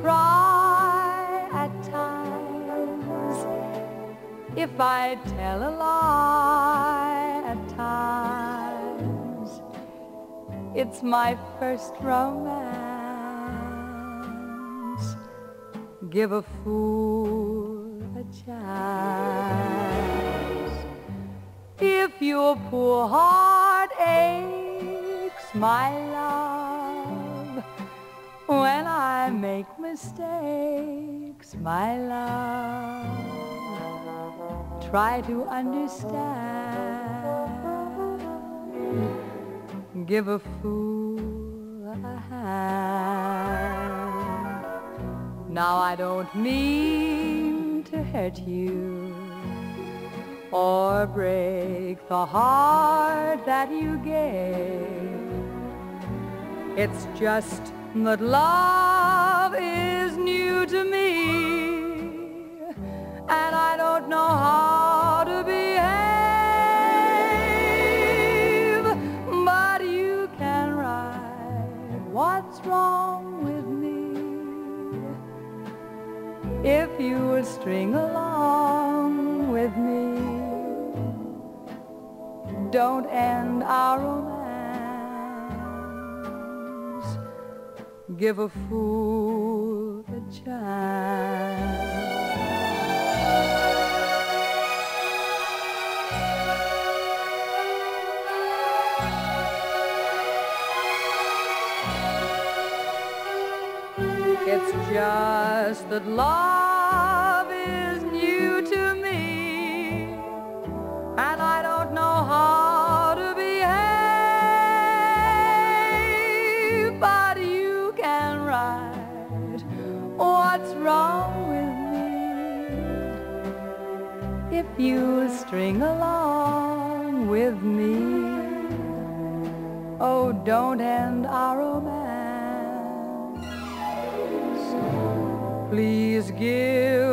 cry at times if I tell a lie at times. It's my first romance. Give a fool a chance. If your poor heart aches, my love I make mistakes, my love, try to understand. Give a fool a hand. Now I don't mean to hurt you or break the heart that you gave. It's just that love is new to me and I don't know how to behave. But you can right what's wrong with me if you will string along with me. Don't end our romance. Give a fool a chance. It's just that love what's wrong with me if you string along with me. Oh, don't end our romance. Please give